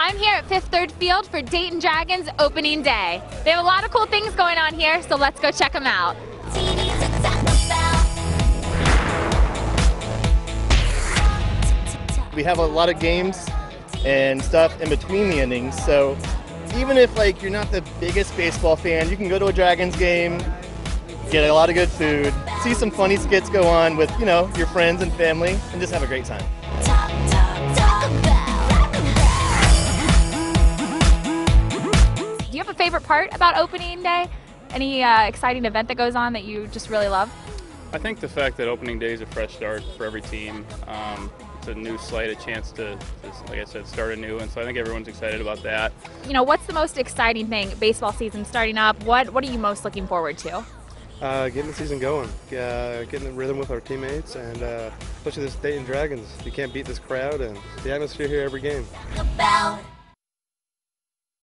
I'm here at Fifth Third Field for Dayton Dragons opening day. They have a lot of cool things going on here, so let's go check them out. We have a lot of games and stuff in between the innings, so even if like you're not the biggest baseball fan, you can go to a Dragons game, get a lot of good food, see some funny skits go on with, you know, your friends and family, and just have a great time. Have a favorite part about opening day? Any uh, exciting event that goes on that you just really love? I think the fact that opening day is a fresh start for every team. Um, it's a new slate, a chance to, to, like I said, start anew, and so I think everyone's excited about that. You know, what's the most exciting thing? Baseball season starting up. What What are you most looking forward to? Uh, getting the season going, uh, getting the rhythm with our teammates, and uh, especially this Dayton Dragons. You can't beat this crowd and the atmosphere here every game. about